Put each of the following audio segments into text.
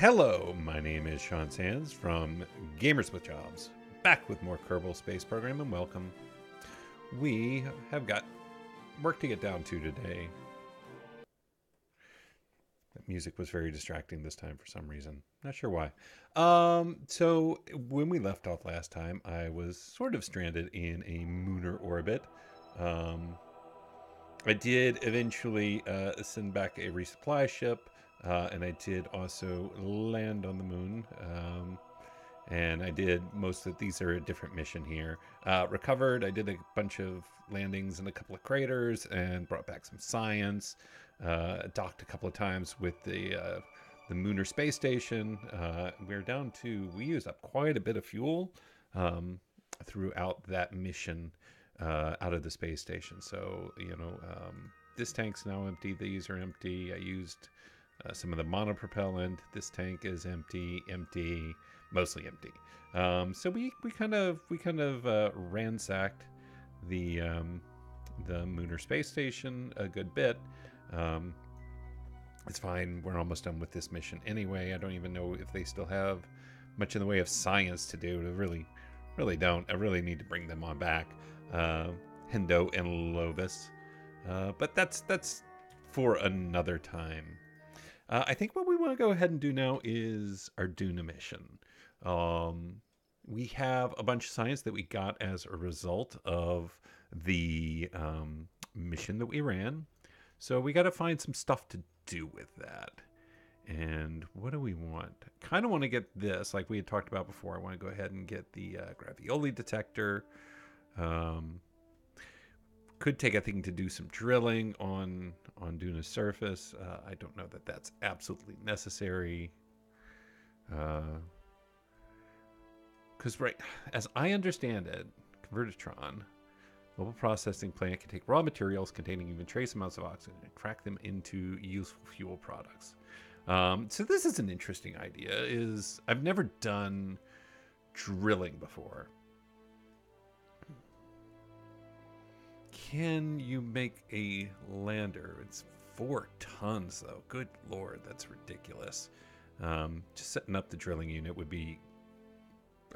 Hello, my name is Sean Sands from Gamers with Jobs, back with more Kerbal Space Program, and welcome. We have got work to get down to today. That music was very distracting this time for some reason. Not sure why. Um, so when we left off last time, I was sort of stranded in a lunar orbit. Um, I did eventually uh, send back a resupply ship, uh, and I did also land on the moon. Um, and I did most of these are a different mission here. Uh, recovered. I did a bunch of landings in a couple of craters and brought back some science. Uh, docked a couple of times with the uh, the Lunar space station. Uh, we're down to we used up quite a bit of fuel um, throughout that mission uh, out of the space station. So you know um, this tank's now empty. These are empty. I used uh, some of the monopropellant. This tank is empty, empty, mostly empty. Um, so we, we kind of we kind of uh, ransacked the um, the Lunar space station a good bit. Um, it's fine. We're almost done with this mission anyway. I don't even know if they still have much in the way of science to do. I really, really don't. I really need to bring them on back. Uh, Hendo and Lovis. Uh, but that's that's for another time. Uh, I think what we want to go ahead and do now is our Duna mission. Um, we have a bunch of science that we got as a result of the um, mission that we ran. So we got to find some stuff to do with that. And what do we want? Kind of want to get this, like we had talked about before. I want to go ahead and get the uh, gravioli detector. Um, could take a thing to do some drilling on on Duna's surface. Uh, I don't know that that's absolutely necessary. Because uh, right, as I understand it, Convertitron Mobile processing plant can take raw materials containing even trace amounts of oxygen and crack them into useful fuel products. Um, so this is an interesting idea. Is I've never done drilling before. Can you make a lander? It's four tons though. Good lord, that's ridiculous. Um, just setting up the drilling unit would be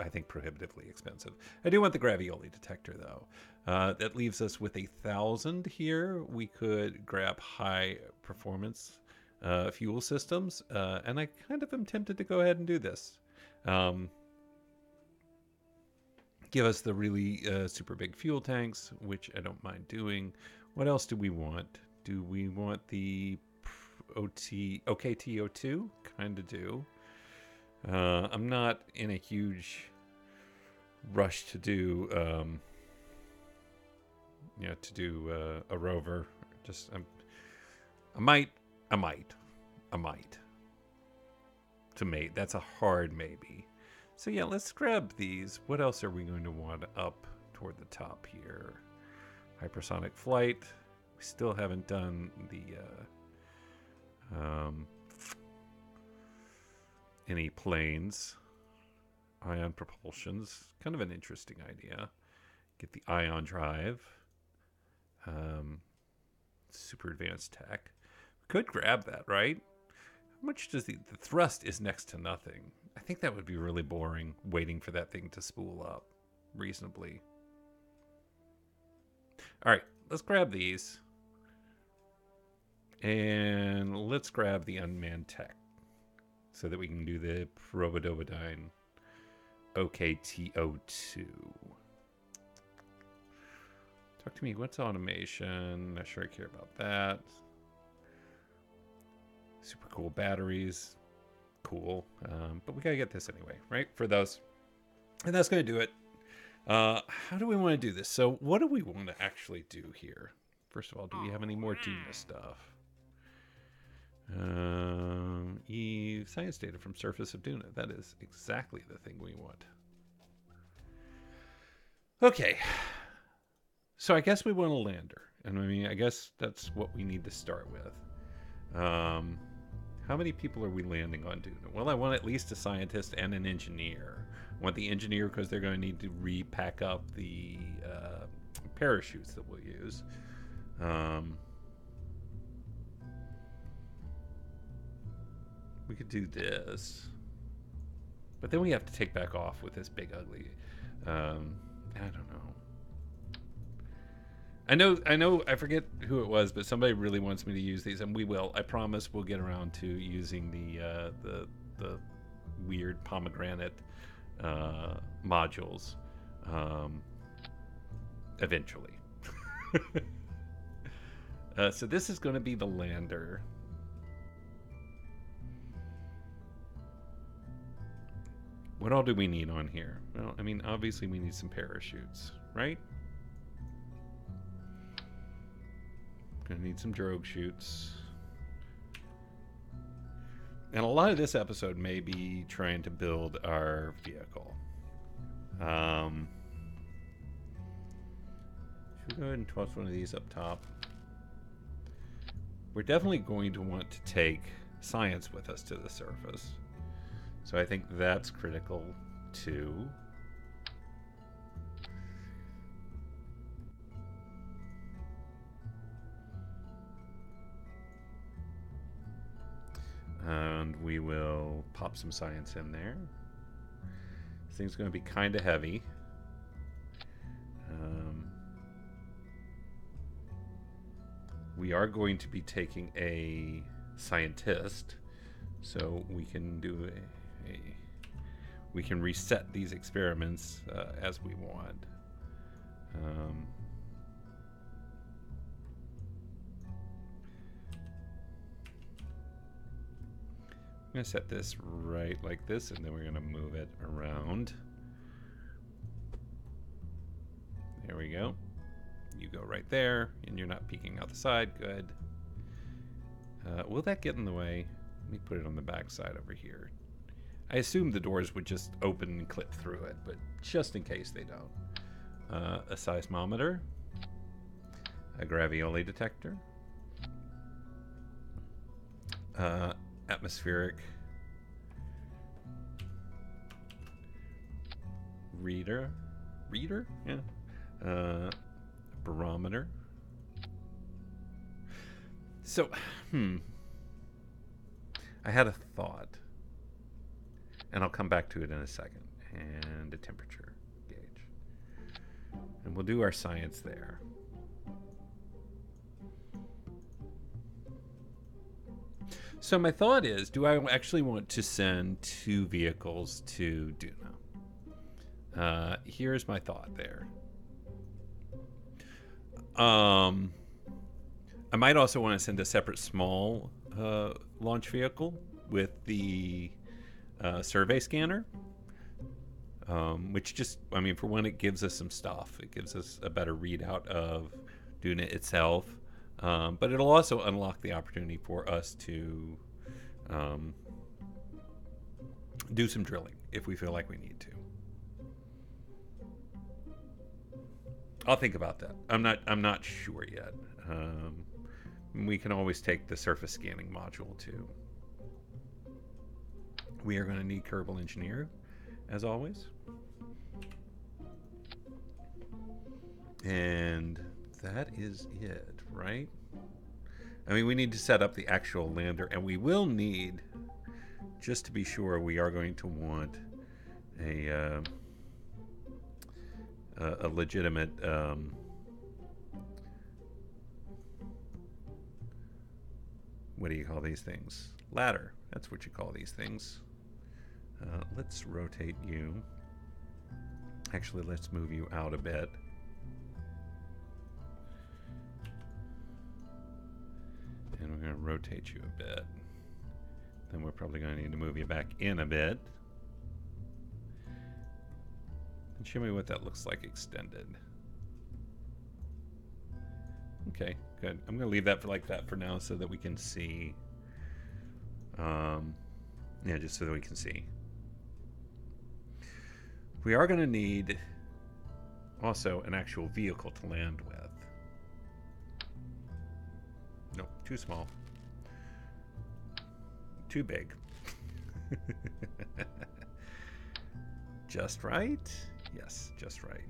I think, prohibitively expensive. I do want the gravioli detector, though. Uh, that leaves us with a thousand here. We could grab high performance uh, fuel systems, uh, and I kind of am tempted to go ahead and do this. Um, give us the really uh, super big fuel tanks, which I don't mind doing. What else do we want? Do we want the OT OKTO2? Kind of do. Uh, I'm not in a huge rush to do, um, you know, to do uh, a rover. Just I'm, I might, I might, I might. To mate, that's a hard maybe. So yeah, let's grab these. What else are we going to want up toward the top here? Hypersonic flight. We still haven't done the. Uh, um, any planes. Ion propulsions, kind of an interesting idea. Get the ion drive. Um, super advanced tech. Could grab that, right? How much does the, the thrust is next to nothing? I think that would be really boring waiting for that thing to spool up reasonably. All right, let's grab these. And let's grab the unmanned tech so that we can do the Probodobodyne OKTO2. Talk to me. What's automation? Not sure I care about that. Super cool batteries. Cool. Um, but we got to get this anyway, right? For those. And that's to do it. Uh, how do we want to do this? So, what do we want to actually do here? First of all, do we have any more Duna stuff? Um, Eve science data from surface of Duna. That is exactly the thing we want. Okay. So I guess we want a lander. And I mean, I guess that's what we need to start with. Um, how many people are we landing on Duna? Well, I want at least a scientist and an engineer. I want the engineer because they're going to need to repack up the uh, parachutes that we'll use. Um, we could do this. But then we have to take back off with this big ugly. Um, I don't know. I know, I know, I forget who it was, but somebody really wants me to use these, and we will. I promise we'll get around to using the uh, the the weird pomegranate uh, modules um, eventually. uh, so this is going to be the lander. What all do we need on here? Well, I mean, obviously we need some parachutes, right? Gonna need some drogue chutes. And a lot of this episode may be trying to build our vehicle. Um, should we go ahead and toss one of these up top? We're definitely going to want to take science with us to the surface. So I think that's critical too. And we will pop some science in there. This thing's going to be kind of heavy. Um, we are going to be taking a scientist, so we can do a, a we can reset these experiments uh, as we want. Um, I'm to set this right like this, and then we're to move it around. There we go. You go right there, and you're not peeking out the side. Good. Uh, will that get in the way? Let me put it on the back side over here. I assume the doors would just open and clip through it, but just in case they don't. Uh, a seismometer, a gravioli detector, uh, atmospheric reader, reader, yeah, uh, barometer. So, hmm, I had a thought, and I'll come back to it in a second. And a temperature gauge, and we'll do our science there. So my thought is, do I actually want to send two vehicles to Duna? Uh, here's my thought there. Um, I might also want to send a separate small uh, launch vehicle with the uh, survey scanner, um, which just, I mean, for one, it gives us some stuff. It gives us a better readout of Duna itself. Um, but it'll also unlock the opportunity for us to um, do some drilling if we feel like we need to. I'll think about that. I'm not. I'm not sure yet. Um, we can always take the surface scanning module too. We are going to need Kerbal Engineer, as always. And that is it, right? I mean, we need to set up the actual lander, and we will need, just to be sure, we are going to want a uh, a, legitimate. Um, what do you call these things? Ladder. That's what you call these things. Uh, let's rotate you. Actually, let's move you out a bit. And we're going to rotate you a bit. Then we're probably going to need to move you back in a bit. And show me what that looks like extended. Okay, good. I'm going to leave that for like that for now so that we can see. Um, yeah, just so that we can see. We are going to need also an actual vehicle to land with. Nope, too small. Too big. just right? Yes, just right.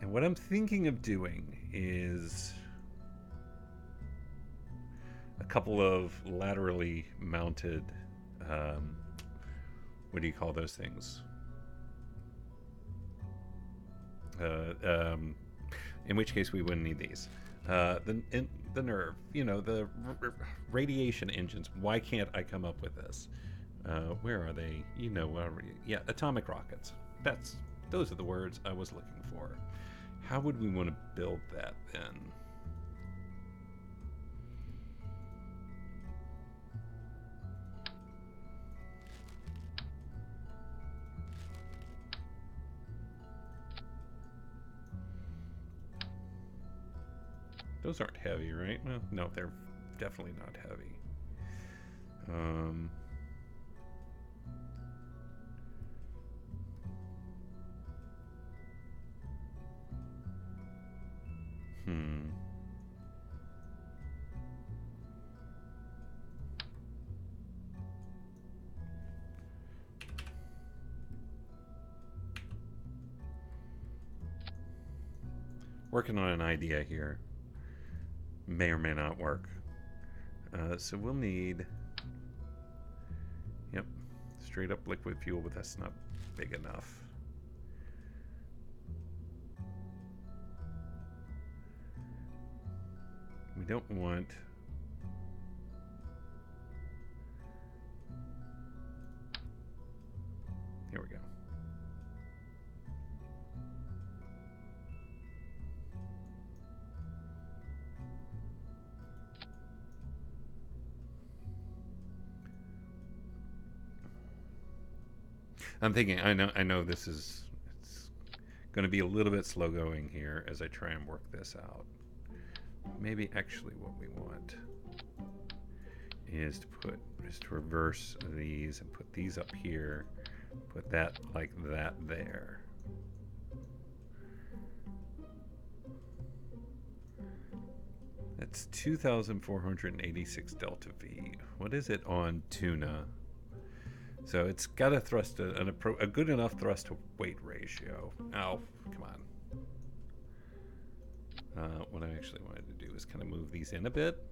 And what I'm thinking of doing is a couple of laterally mounted. Um, what do you call those things? Uh, um, in which case we wouldn't need these. Uh, the in, the nerve, you know, the r- radiation engines. Why can't I come up with this? Uh, where are they? You know, uh, yeah, atomic rockets. That's those are the words I was looking for. How would we want to build that then? Those aren't heavy, right? Well, no, they're definitely not heavy. Um, hmm. Working on an idea here may or may not work. Uh, so we'll need, yep, straight up liquid fuel, but that's not big enough. We don't want I'm thinking. I know. I know this is. It's going to be a little bit slow going here as I try and work this out. Maybe actually, what we want is to put to reverse these and put these up here. Put that like that there. That's 2,486 delta V. What is it on Duna? So it's got a thrust, an appro- a good enough thrust to weight ratio. Oh, come on. Uh, what I actually wanted to do is kind of move these in a bit,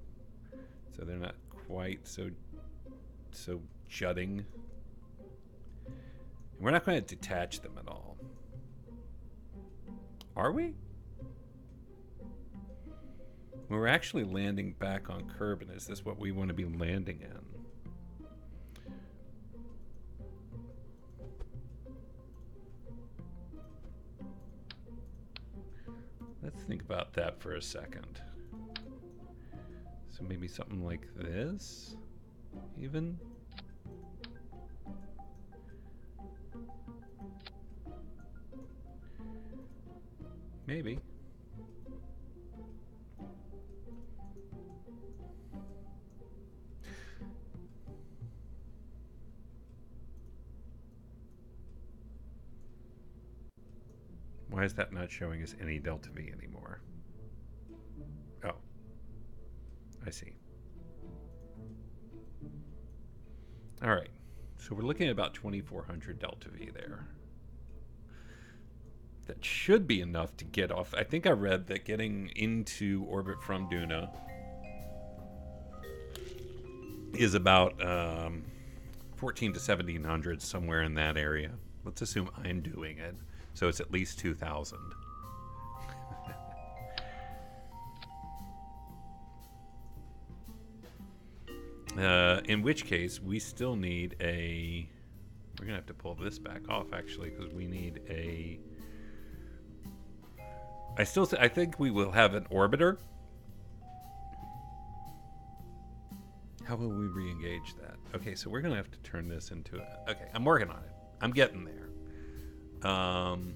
so they're not quite so so jutting. And we're not going to detach them at all. Are we? We're actually landing back on Kerbin. Is this what we want to be landing in? Let's think about that for a second. So maybe something like this, even. Maybe. Is that not showing us any delta V anymore? Oh, I see. All right, so we're looking at about 2400 delta V there. That should be enough to get off. I think I read that getting into orbit from Duna is about um, 14 to 1700, somewhere in that area. Let's assume I'm doing it. So it's at least 2,000. uh, in which case, we still need a. We're going to have to pull this back off, actually, because we need a. I still. Th- I think we will have an orbiter. How will we re-engage that? Okay, so we're gonna have to turn this into a. Okay, I'm working on it. I'm getting there. Um,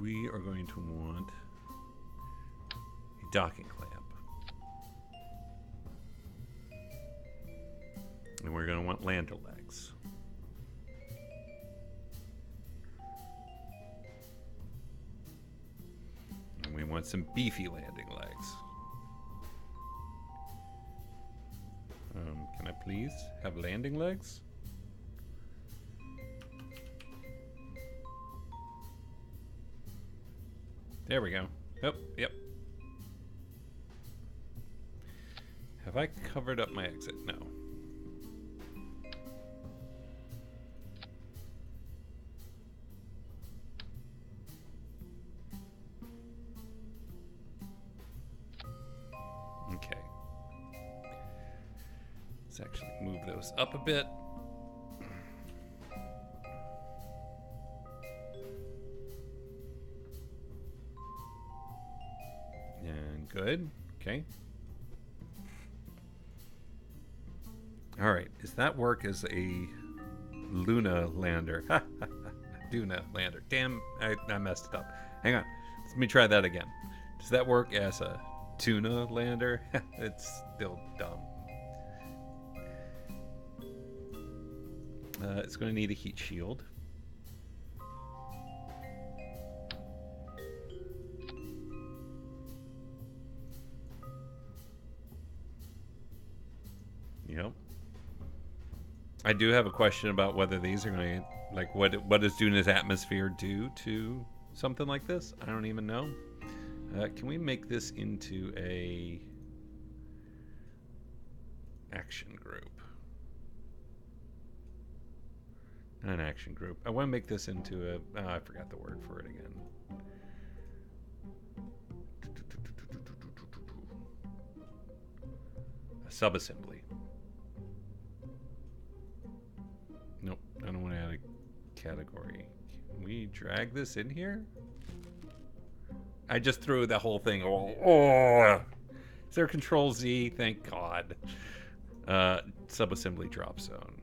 we are going to want a docking clamp. And we're going to want lander legs. And we want some beefy landing legs. Um, can I please have landing legs? There we go. Oh, yep. Have I covered up my exit? No. Up a bit. And good. Okay. All right. Does that work as a Luna lander? Duna lander. Damn, I, I messed it up. Hang on. Let me try that again. Does that work as a tuna lander? it's still dumb. Uh, it's going to need a heat shield. Yep. I do have a question about whether these are going to, like, what what does Duna's atmosphere do to something like this? I don't even know. Uh, can we make this into a action group? Not an action group. I want to make this into a. Oh, I forgot the word for it again. A subassembly. Nope, I don't want to add a category. Can we drag this in here? I just threw the whole thing. Oh, oh. Is there Control Z? Thank God. Uh, subassembly drop zone.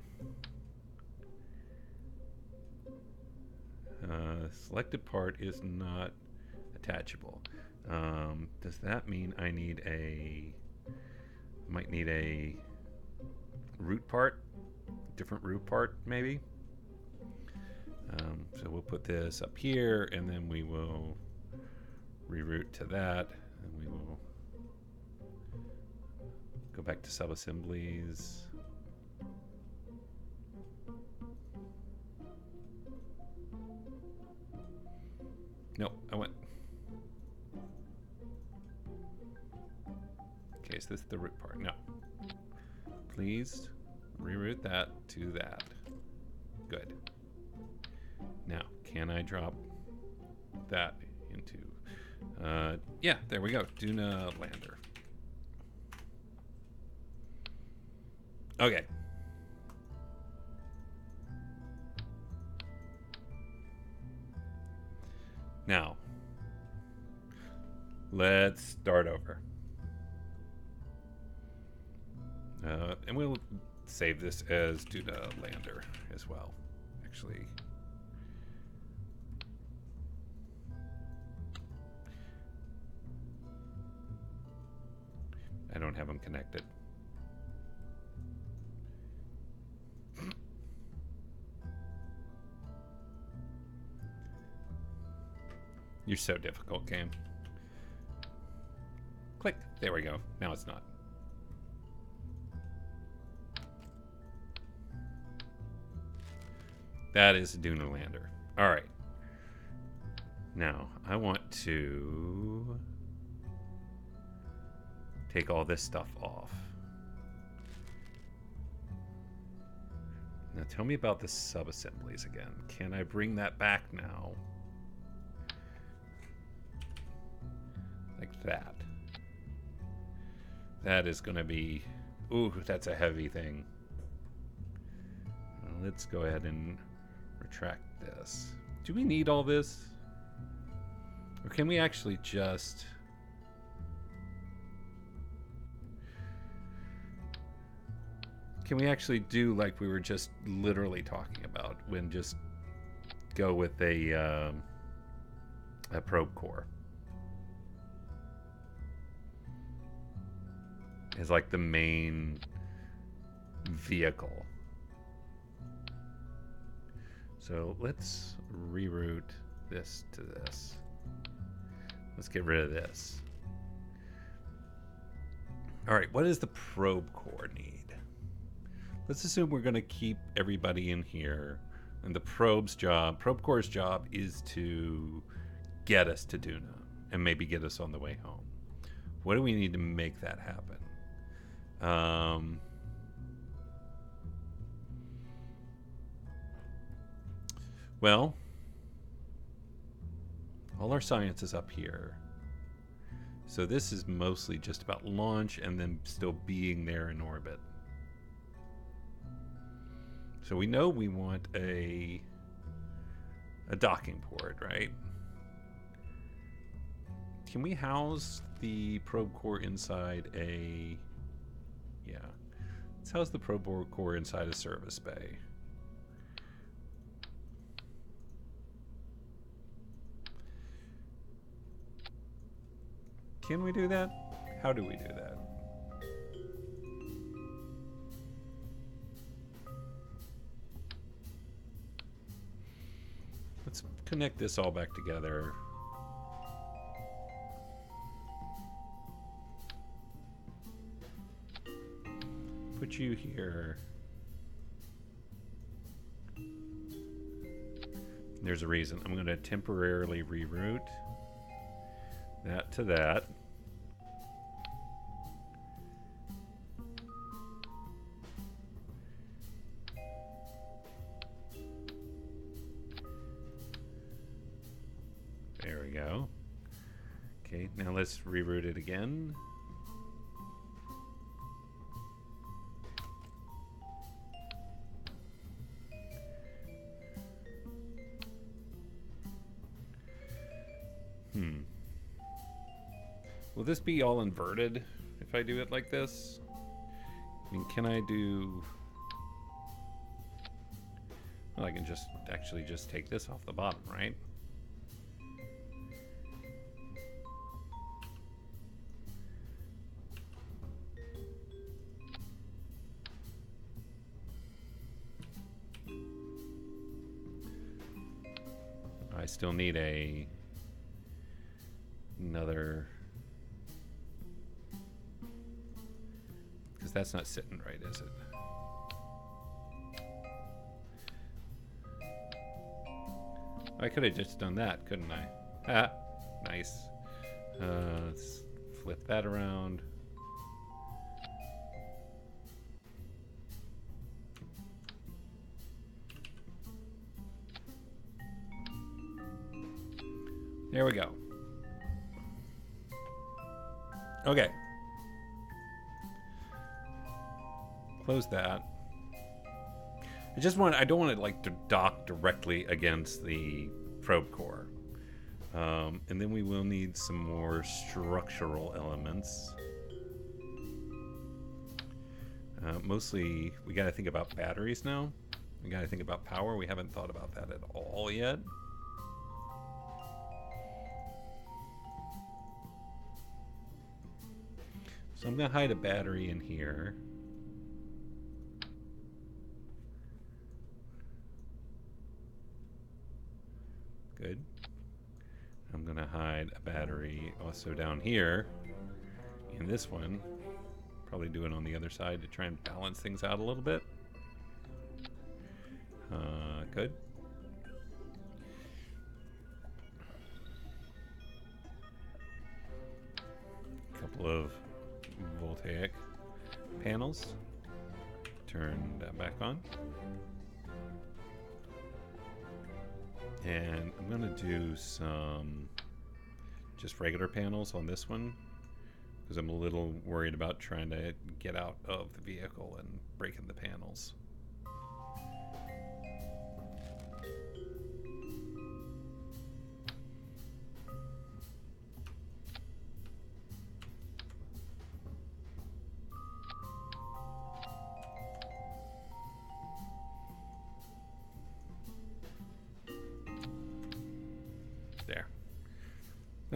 Selected part is not attachable. Um, does that mean I need a might need a root part? Different root part, maybe? Um, so we'll put this up here and then we will reroute to that and we will go back to subassemblies. No, I went. Okay, so this is the root part. No. Please reroute that to that. Good. Now, can I drop that into... Uh, yeah, there we go. Duna Lander. Okay. Now, let's start over. Uh, and we'll save this as Duna Lander as well, actually. I don't have them connected. You're so difficult, game. Click. There we go. Now it's not. That is a Duna lander. All right. Now, I want to take all this stuff off. Now, tell me about the sub-assemblies again. Can I bring that back now? Like that. That is going to be... Ooh, that's a heavy thing. Let's go ahead and retract this. Do we need all this? Or can we actually just... Can we actually do like we were just literally talking about when just go with a, um, a probe core? Is like the main vehicle. So let's reroute this to this. Let's get rid of this. All right, what does the probe core need? Let's assume we're going to keep everybody in here. And the probe's job, probe core's job is to get us to Duna. and maybe get us on the way home. What do we need to make that happen? Um, well, all our science is up here. So this is mostly just about launch and then still being there in orbit. So we know we want a a docking port, right? Can we house the probe core inside a yeah. House the probe core inside a service bay. Can we do that? How do we do that? Let's connect this all back together. Put you here. There's a reason. I'm going to temporarily reroute that to that. There we go. Okay, now let's reroute it again. Will this be all inverted if I do it like this? I mean, can I do... Well, I can just actually just take this off the bottom, right? I still need a because that's not sitting right, is it? I could have just done that, couldn't I? Ah, nice. Uh, let's flip that around. There we go. Okay. Close that. I just want I don't want it like to dock directly against the probe core. Um, and then we will need some more structural elements. Uh, mostly, we got to think about batteries now. We got to think about power. We haven't thought about that at all yet. So I'm going to hide a battery in here. Good. I'm to hide a battery also down here in this one. Probably do it on the other side to try and balance things out a little bit. Uh, good. couple of voltaic panels. Turn that back on. And I'm going to do some just regular panels on this one because I'm a little worried about trying to get out of the vehicle and breaking the panels.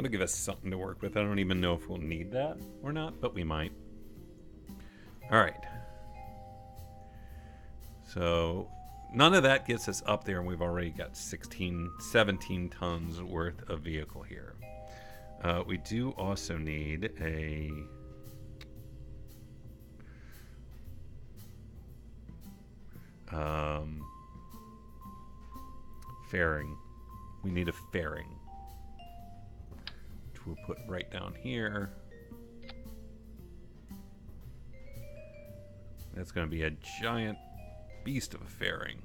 That'll give us something to work with. I don't even know if we'll need that or not, but we might. All right. So none of that gets us up there, and we've already got 16, 17 tons worth of vehicle here. Uh, we do also need a um, fairing. We need a fairing. We'll put right down here. That's going to be a giant beast of a fairing.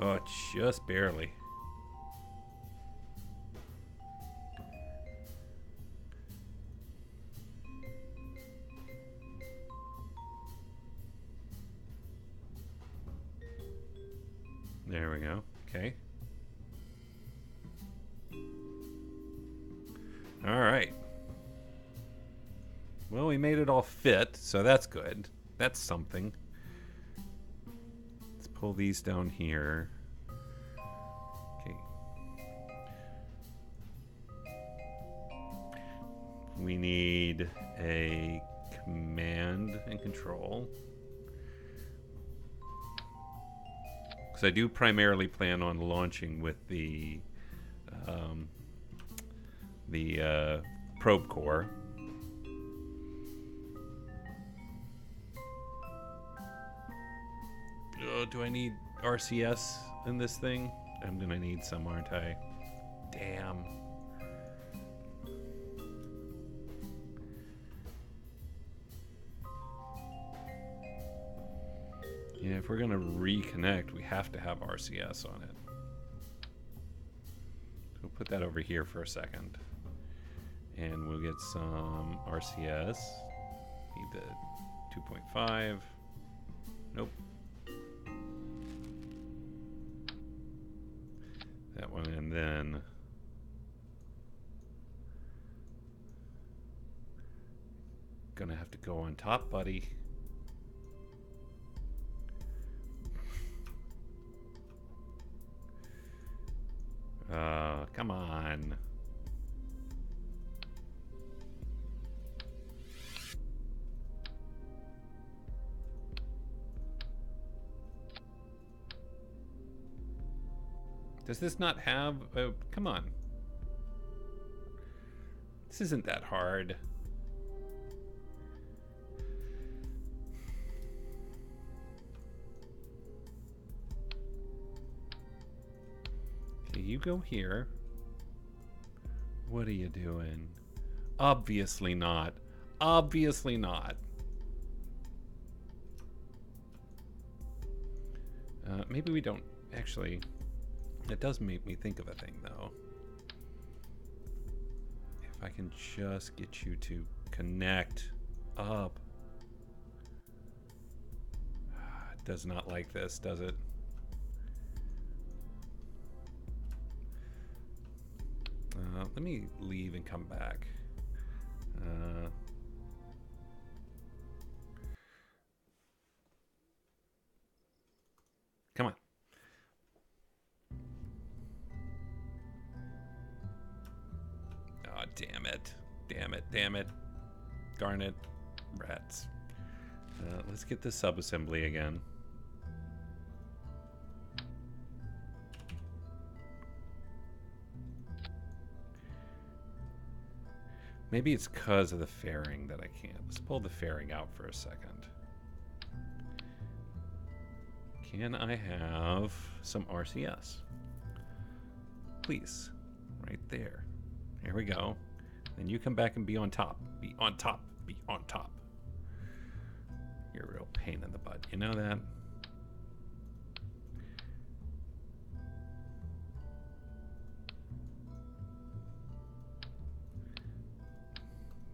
Oh, just barely. Fit, so that's good. That's something. Let's pull these down here. Okay. We need a command and control. Because I do primarily plan on launching with the um, the uh, probe core. Do I need RCS in this thing? I'm gonna need some, aren't I? Damn. Yeah, if we're gonna reconnect, we have to have RCS on it. We'll put that over here for a second. And we'll get some RCS. Need the 2.5. Nope. One, and then gonna have to go on top, buddy. Uh, come on. Does this not have a... Come on. This isn't that hard. Okay, you go here. What are you doing? Obviously not. Obviously not. Uh, maybe we don't actually... It does make me think of a thing, though. If I can just get you to connect up. It does not like this, does it? Uh, let me leave and come back. Damn it. It. Rats. Uh, let's get the subassembly again. Maybe it's because of the fairing that I can't. Let's pull the fairing out for a second. Can I have some RCS? Please. Right there. Here we go. And you come back and be on top. Be on top. Be on top. You're a real pain in the butt. You know that?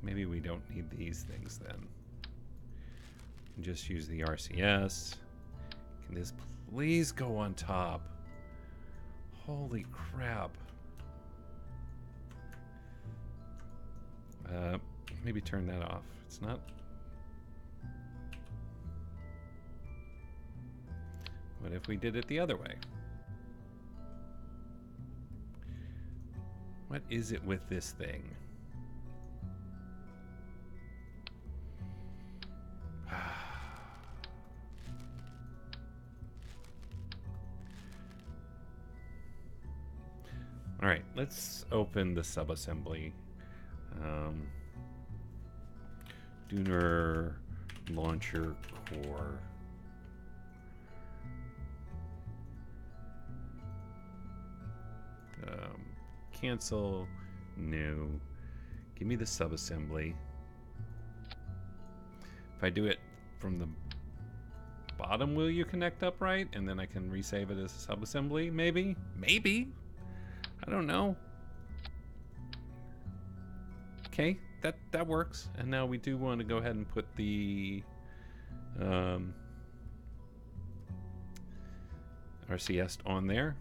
Maybe we don't need these things then. Just use the RCS. Can this please go on top? Holy crap. Uh, maybe turn that off. It's not... What if we did it the other way? What is it with this thing? All right, let's open the subassembly. Um, Duna launcher core. Um, cancel. New. Give me the subassembly. If I do it from the bottom, will you connect upright? And then I can resave it as a subassembly, maybe? Maybe? I don't know. Okay, that, that works. And now we do want to go ahead and put the um, RCS on there.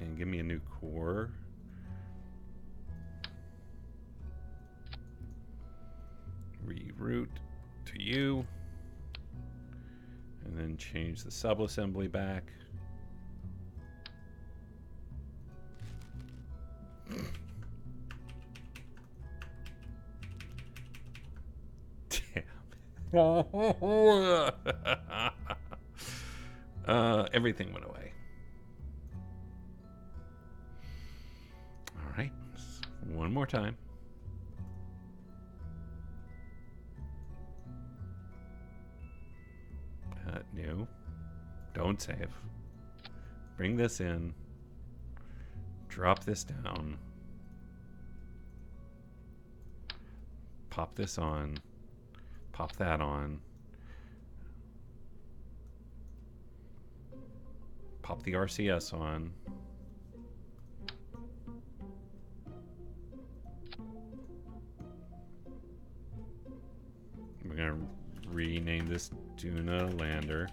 And give me a new core. Reroute to you. And then change the subassembly back. uh, everything went away. All right, one more time. Uh, new. Don't save. Bring this in. Drop this down. Pop this on. Pop that on. Pop the RCS on. We're going to rename this Duna Lander.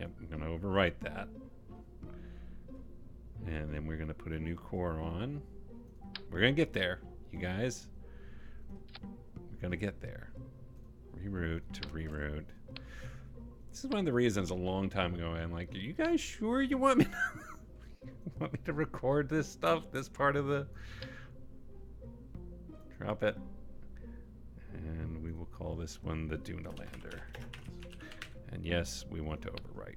Yep, I'm going to overwrite that. And then we're going to put a new core on. We're going to get there, you guys gonna get there. Reroute to reroute. This is one of the reasons a long time ago I'm like, are you guys sure you want me to, want me to record this stuff, this part of the drop it. And we will call this one the Duna Lander. And yes, we want to overwrite.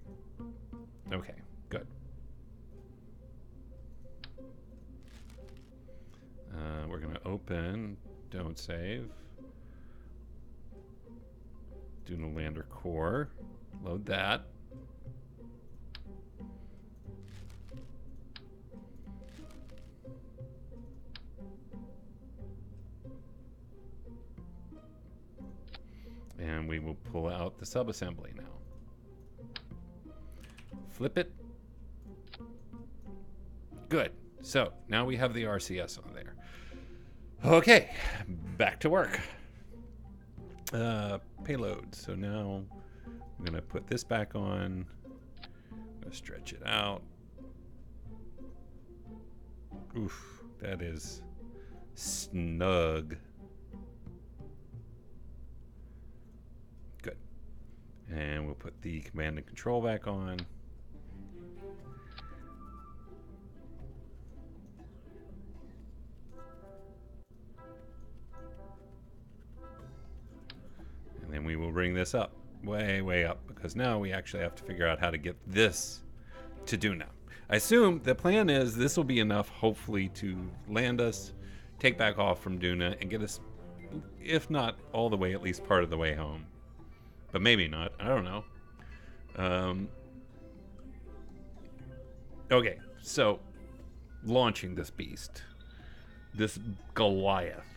Okay, good. Uh, we're going to open, don't save. Duna Lander core. Load that. And we will pull out the subassembly now. Flip it. Good. So now we have the RCS on there. Okay, back to work. Uh, payload. So now I'm to put this back on. I'm to stretch it out. Oof, that is snug. Good. And we'll put the command and control back on. And then we will bring this up way, way up because now we actually have to figure out how to get this to Duna. I assume the plan is this will be enough, hopefully, to land us, take back off from Duna, and get us, if not all the way, at least part of the way home. But maybe not. I don't know. Um, okay, so launching this beast, this Goliath.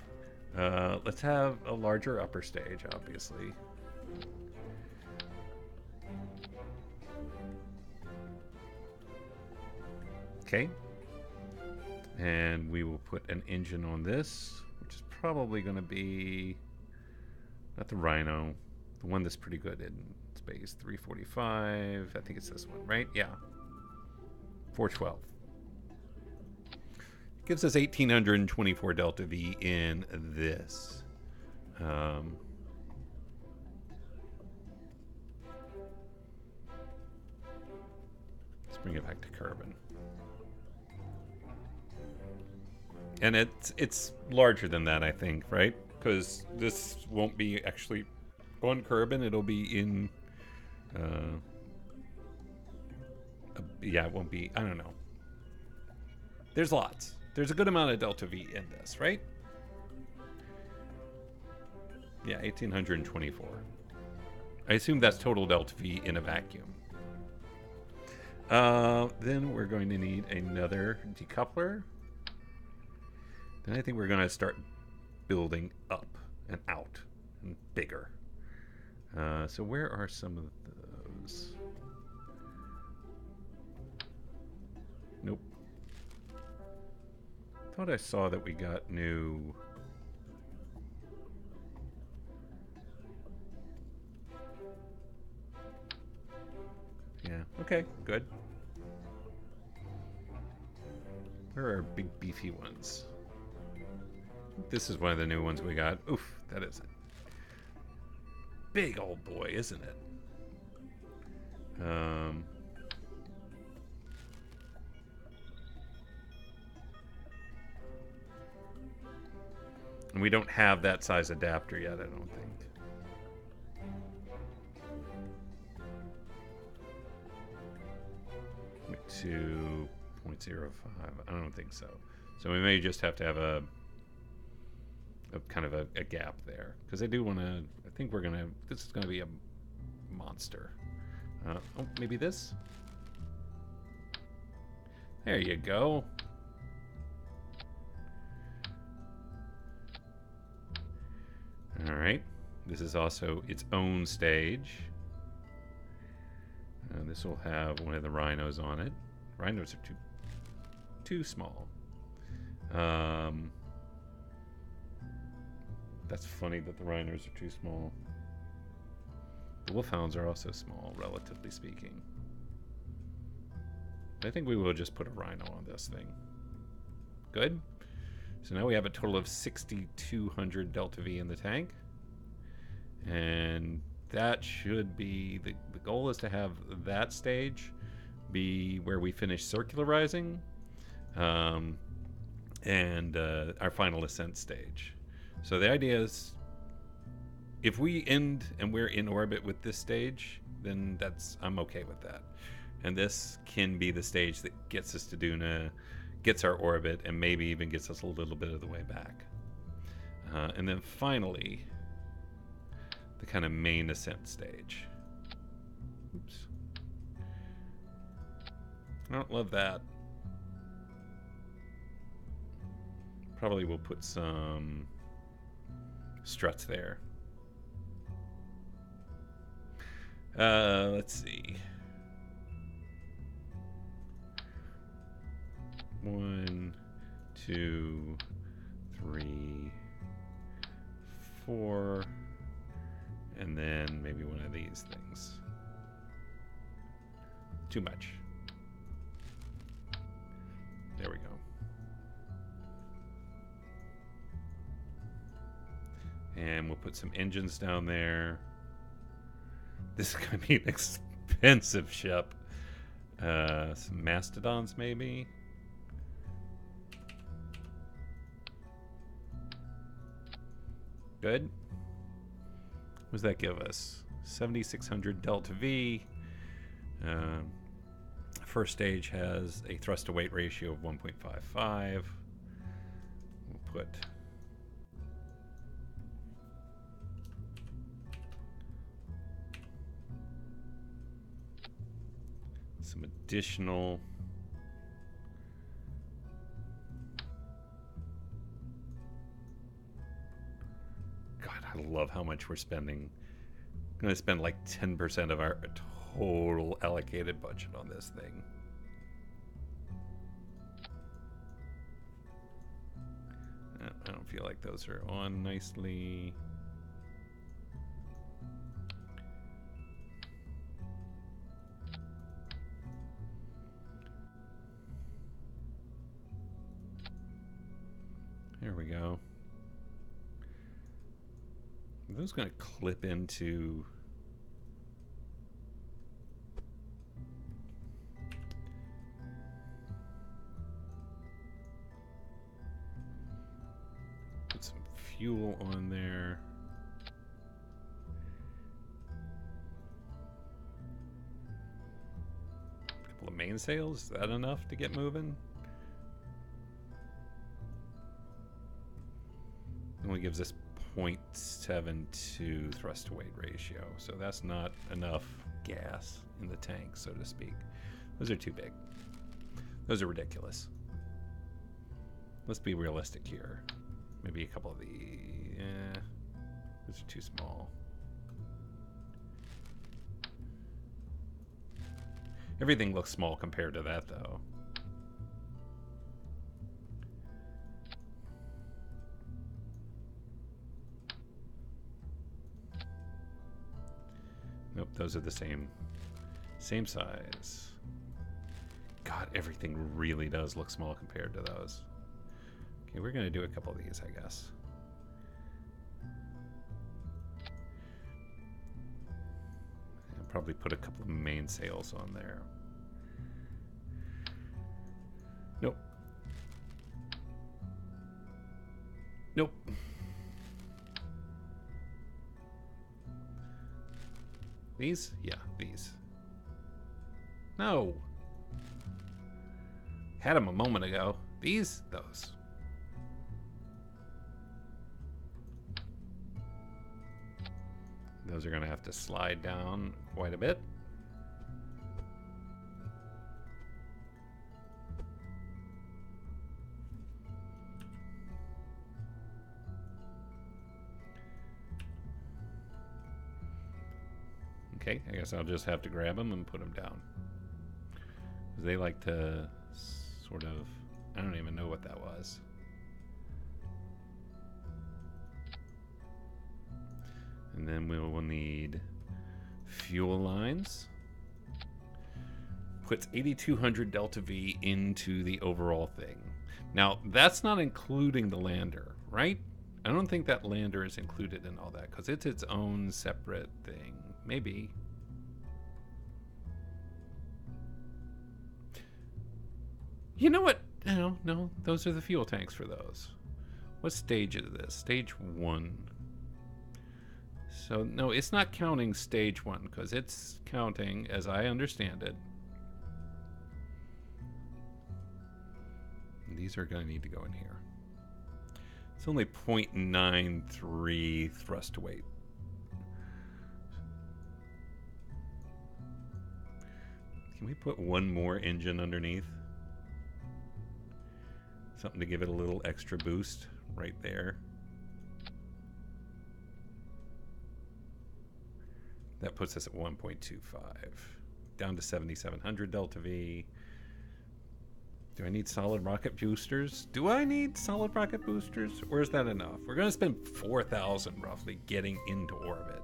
Uh, let's have a larger upper stage, obviously. Okay. And we will put an engine on this, which is probably going to be not the Rhino, the one that's pretty good in space. 345. I think it's this one, right? Yeah. 412. Gives us 1824 delta V in this. Um, let's bring it back to Kerbin. And it's it's larger than that, I think, right? Because this won't be actually on Kerbin. It'll be in. Uh, yeah, it won't be. I don't know. There's lots. There's a good amount of delta V in this, right? Yeah, 1824. I assume that's total delta V in a vacuum. Uh, then we're going to need another decoupler. Then I think we're going to start building up and out and bigger. Uh, so where are some of those? I thought I saw that we got new... Yeah, okay, good. Where are big beefy ones? This is one of the new ones we got. Oof, that is a big old boy, isn't it? Um, and we don't have that size adapter yet, I don't think. Two point zero five. I don't think so. So we may just have to have a, a kind of a, a gap there because I do want to. I think we're gonna. This is gonna be a monster. Uh, oh, maybe this. There you go. This is also its own stage. Uh, this will have one of the rhinos on it. Rhinos are too too small. Um, that's funny that the rhinos are too small. The wolfhounds are also small, relatively speaking. I think we will just put a rhino on this thing. Good. So now we have a total of 6,200 Delta V in the tank. And that should be, the, the goal is to have that stage be where we finish circularizing um, and uh, our final ascent stage. So the idea is if we end and we're in orbit with this stage, then that's I'm okay with that. And this can be the stage that gets us to Duna, gets our orbit, and maybe even gets us a little bit of the way back. Uh, and then finally, the kind of main ascent stage. Oops. I don't love that. Probably we'll put some struts there. Uh, let's see. One, two, three, four, and then maybe one of these things. Too much. There we go. And we'll put some engines down there. This is going to be an expensive ship. Uh, some mastodons, maybe. Good. What does that give us? 7,600 delta V. Um, first stage has a thrust to weight ratio of 1.55. We'll put some additional love how much we're spending. I'm going to spend like 10% of our total allocated budget on this thing. Uh, I don't feel like those are on nicely. There we go. Those going to clip into... Put some fuel on there. Couple of mainsails, is that enough to get moving? Only gives us 0.72 thrust to weight ratio, so that's not enough gas in the tank, so to speak. Those are too big. Those are ridiculous. Let's be realistic here. Maybe a couple of the. Eh, those are too small. Everything looks small compared to that, though. Those are the same same size. God, everything really does look small compared to those. Okay, we're gonna do a couple of these, I guess. I'll probably put a couple of mainsails on there. Nope. Nope. These? Yeah, these. No. Had them a moment ago. These? Those. Those are going to have to slide down quite a bit. Okay, I guess I'll just have to grab them and put them down. Because they like to sort of... I don't even know what that was. And then we will need fuel lines. Puts 8200 delta V into the overall thing. Now, that's not including the lander, right? I don't think that lander is included in all that because it's its own separate thing. Maybe. You know what? No, no, those are the fuel tanks for those. What stage is this? Stage one. So, no, it's not counting stage one because it's counting, as I understand it. These are going to need to go in here. It's only 0.93 thrust weight. Can we put one more engine underneath? Something to give it a little extra boost right there. That puts us at 1.25. Down to 7,700 delta V. Do I need solid rocket boosters? Do I need solid rocket boosters? Or is that enough? We're going to spend 4,000 roughly getting into orbit.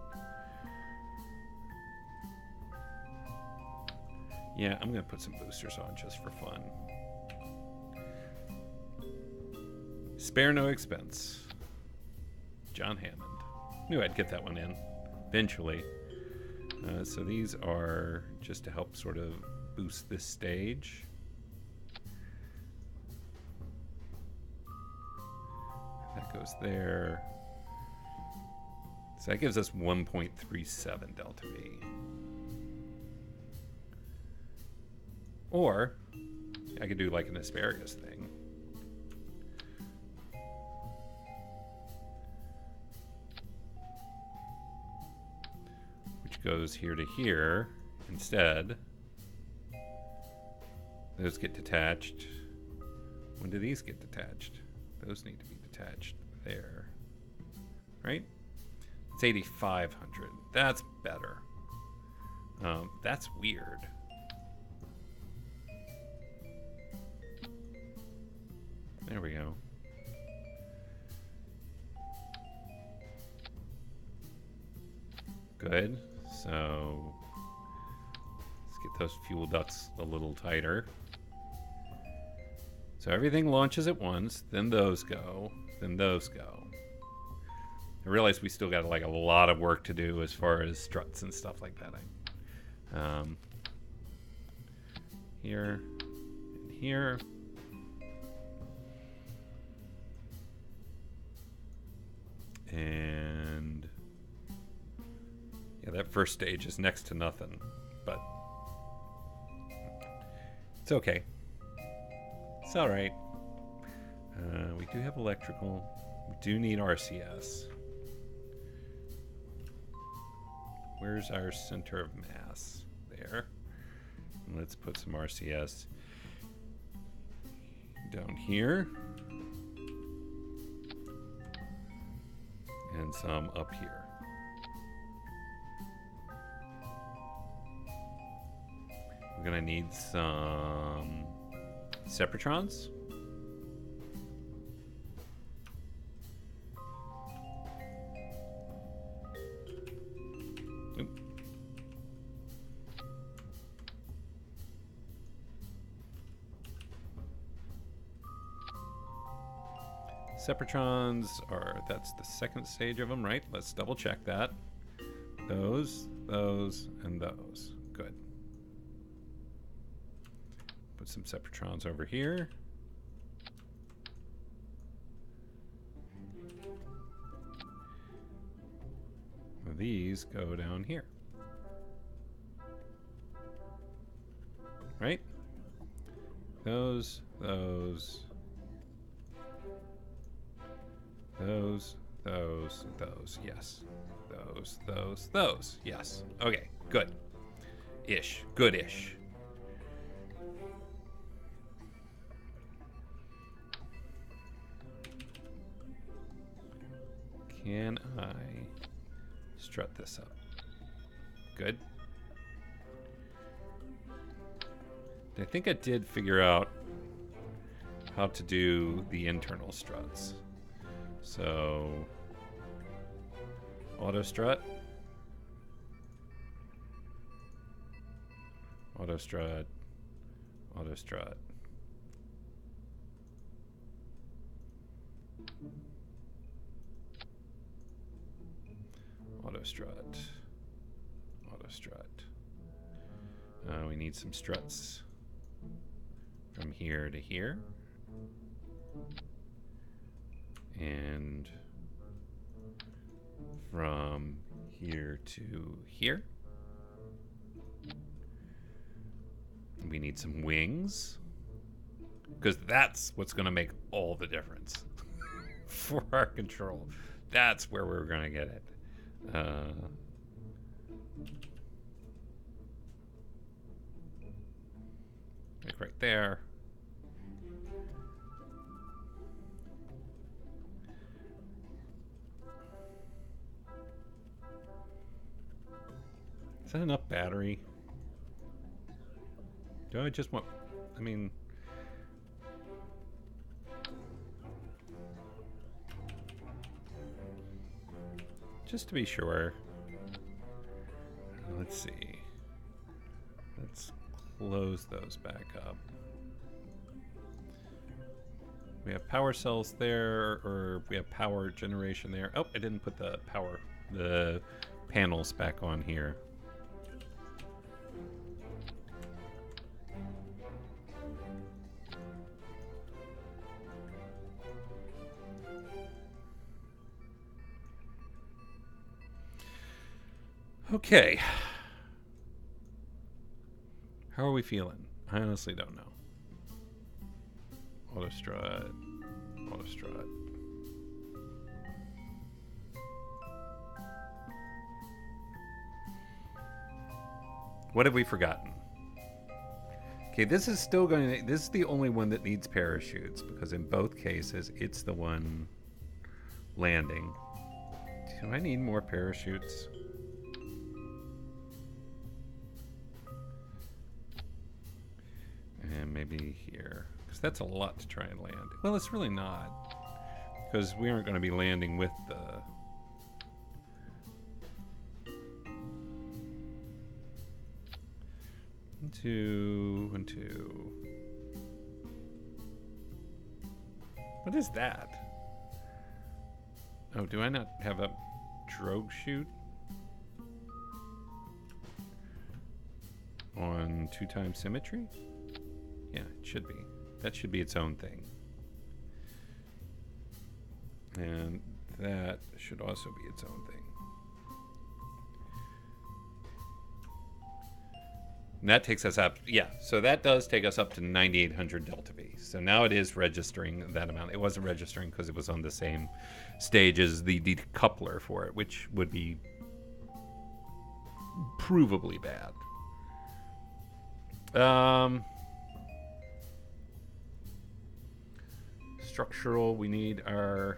Yeah, I'm going to put some boosters on just for fun. Spare no expense. John Hammond. Knew I'd get that one in eventually. Uh, so these are just to help sort of boost this stage. That goes there. So that gives us 1.37 delta V. Or I could do like an asparagus thing. Which goes here to here instead. Those get detached. When do these get detached? Those need to be detached there. Right? It's 8,500. That's better. Um, that's weird. There we go. Good. So let's get those fuel ducts a little tighter. So everything launches at once, then those go, then those go. I realize we still got like a lot of work to do as far as struts and stuff like that. I, Um, here and here. And yeah, that first stage is next to nothing, but it's okay. It's all right. Uh, we do have electrical. We do need RCS. Where's our center of mass? There. And let's put some RCS down here. And some up here. We're gonna need some Separatrons. Separatrons are, that's the second stage of them, right? Let's double check that. Those, those, and those. Good. Put some Separatrons over here. These go down here. Right? Those, those, those, those, those, yes. Those, those, those, yes. Okay, good. Ish, good-ish. Can I strut this up? Good. I think I did figure out how to do the internal struts. So, auto strut, auto strut, auto strut. Auto strut, auto strut. Uh, we need some struts from here to here and from here to here. We need some wings because that's what's going to make all the difference for our control. That's where we're going to get it. Uh, like right there. That enough battery? Do I just want... I mean... Just to be sure. Let's see. Let's close those back up. We have power cells there, or we have power generation there. Oh, I didn't put the power, the panels back on here. Okay. How are we feeling? I honestly don't know. Auto strut. Auto strut. What have we forgotten? Okay, this is still going to. This is the only one that needs parachutes because in both cases it's the one landing. Do I need more parachutes? Maybe here. Because that's a lot to try and land. Well, it's really not. Because we aren't going to be landing with the... One, two, one, two. What is that? Oh, do I not have a drogue chute? On two times symmetry? Yeah, it should be. That should be its own thing. And that should also be its own thing. And that takes us up, yeah, so that does take us up to 9800 delta V. So now it is registering that amount. It wasn't registering because it was on the same stage as the decoupler for it, which would be provably bad. Um, structural, we need our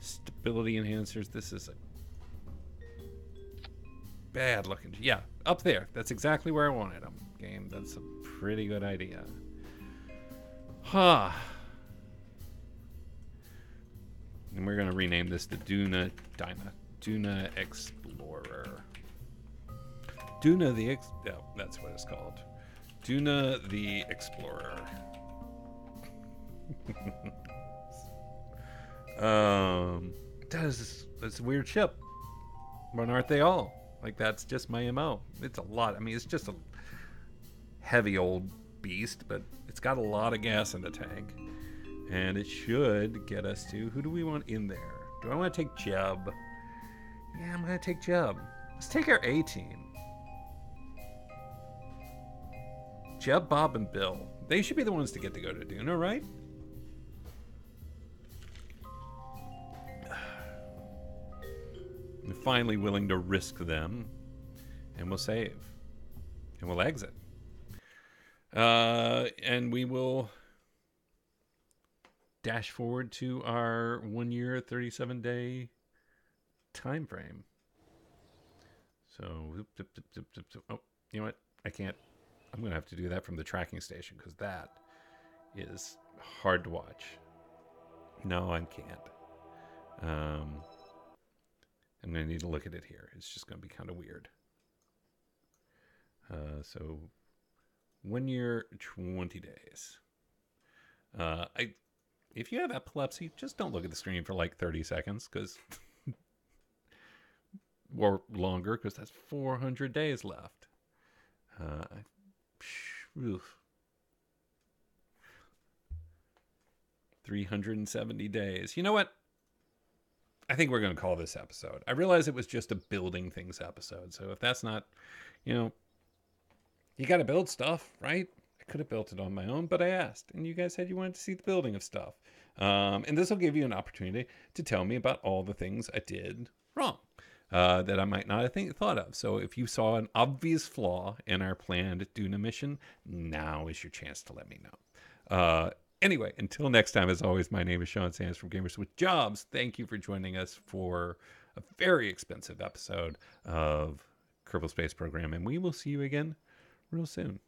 stability enhancers. This is a bad looking. Yeah, up there. That's exactly where I wanted them. Game. That's a pretty good idea. Huh. And we're gonna rename this the Duna Dyna Duna Explorer. Duna the Ex. No, that's what it's called. Duna the Explorer. um, that's that's a weird ship, but aren't they all? Like that's just my mo. It's a lot. I mean, it's just a heavy old beast, but it's got a lot of gas in the tank, and it should get us to who do we want in there? Do I want to take Jeb? Yeah, I'm gonna take Jeb. Let's take our A team. Jeb, Bob, and Bill. They should be the ones to get to go to Duna, right? Finally willing to risk them, and we'll save, and we'll exit, uh, and we will dash forward to our one year, thirty-seven day time frame. So, oh, you know what? I can't. I'm gonna have to do that from the tracking station because that is hard to watch. No, I can't. Um, I'm going to need to look at it here. It's just going to be kind of weird. Uh, so, one year, 20 days. Uh, I, if you have epilepsy, just don't look at the screen for like 30 seconds because, or longer, because that's 400 days left. Uh, oof. 370 days. You know what? I think we're going to call this episode. I realize it was just a building things episode. So if that's not, you know, you got to build stuff, right? I could have built it on my own, but I asked, and you guys said you wanted to see the building of stuff. Um, and this will give you an opportunity to tell me about all the things I did wrong uh, that I might not have think, thought of. So if you saw an obvious flaw in our planned Duna mission, now is your chance to let me know. Uh, Anyway, until next time, as always, my name is Sean Sands from Gamers with Jobs. Thank you for joining us for a very expensive episode of Kerbal Space Program, and we will see you again real soon.